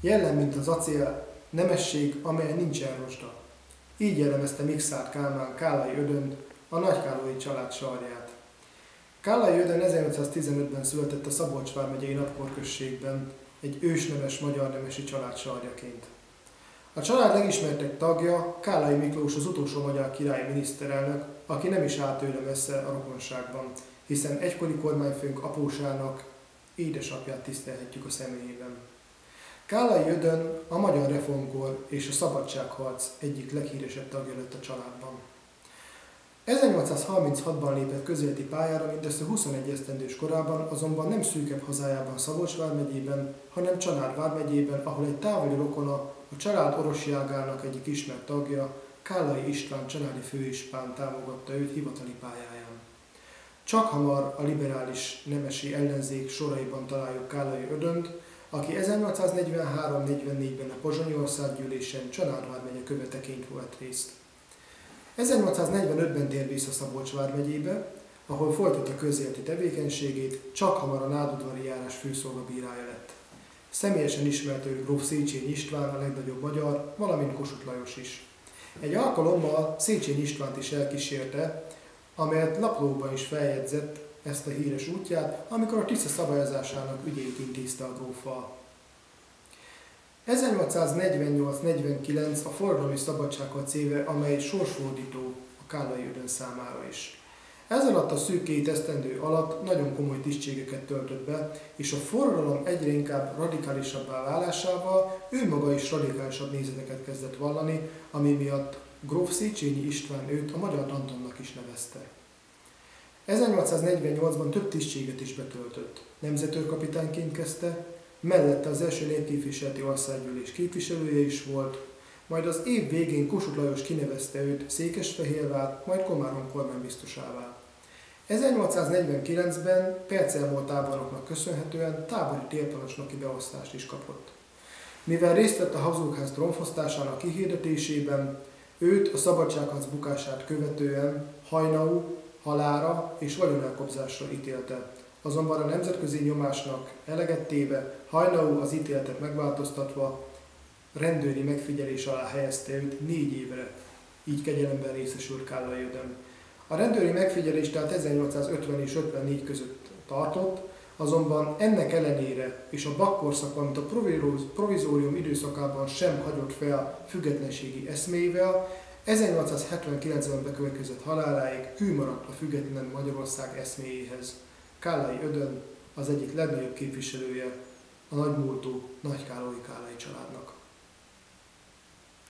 Jellem, mint az acél, nemesség, amelyen nincsen rosta. Így jellemezte Mixár Kálmán Kálai Ödönt, a Nagykálói család sarját. Kálai Ödön 1515-ben született a Szabolcs vármegyei Napkorközségben, egy ősnemes magyar nemesi család sarjaként. A család legismertebb tagja Kálai Miklós az utolsó magyar király miniszterelnök, aki nem is állt tőle messze a rokonságban, hiszen egykori kormányfőnk apósának édesapját tisztelhetjük a személyében. Kálai Ödön a magyar reformkor és a szabadságharc egyik leghíresebb tagja lett a családban. 1836-ban lépett közéleti pályára, mindössze 21 esztendős korában, azonban nem szűkebb hazájában Szabolcs vármegyében, hanem Csanád vármegyében, ahol egy távoli rokona, a család orosjágának egyik ismert tagja, Kálai István családi főispán támogatta őt hivatali pályáján. Csak hamar a liberális nemesi ellenzék soraiban találjuk Kálai Ödönt, aki 1843-44-ben a Pozsonyi Országgyűlésen Csanád vármegye követeként volt részt. 1845-ben tér vissza Szabolcs vármegyébe, ahol folytatta közéleti tevékenységét, csak hamar a nádudvari járás főszolgabírája lett. Személyesen ismerte őt gróf Széchenyi István, a legnagyobb magyar, valamint Kossuth Lajos is. Egy alkalommal Széchenyi Istvánt is elkísérte, amelyet naplóban is feljegyzett ezt a híres útját, amikor a Tisza szabályozásának ügyét intézte a grófa. 1848-49 a forradalmi szabadságharc éve, amely sorsfordító a Kálai Ödön számára is. Ez alatt a szűk két esztendő alatt nagyon komoly tisztségeket töltött be, és a forradalom egyre inkább radikálisabbá válásával ő maga is radikálisabb nézeteket kezdett vallani, ami miatt gróf Széchenyi István őt a Magyar Antonnak is nevezte. 1848-ban több tisztséget is betöltött. Nemzetőrkapitányként kezdte, mellette az első népképviseleti országgyűlés képviselője is volt, majd az év végén Kossuth Lajos kinevezte őt Székesfehérvár, majd Komárom kormánybiztosává. 1849-ben Percelmol táboroknak köszönhetően tábori térparancsnoki beosztást is kapott. Mivel részt vett a Habsburgház trónfosztásának kihirdetésében, őt a szabadságharc bukását követően Hajnau halára és vagyonelkobzásra ítélte. Azonban a nemzetközi nyomásnak eleget téve Hajnau az ítéletet megváltoztatva rendőri megfigyelés alá helyezte őt négy évre, így kegyelemben részesült Kállai Ödem. A rendőri megfigyelés tehát 1850 és 54 között tartott, azonban ennek ellenére és a bakkorszak, amit a provizórium időszakában sem hagyott fel függetlenségi eszmével, 1879-ben bekövetkezett haláláig hű maradt a független Magyarország eszméjéhez. Kállai Ödön az egyik legnagyobb képviselője a nagymúltú Nagy Kállai családnak.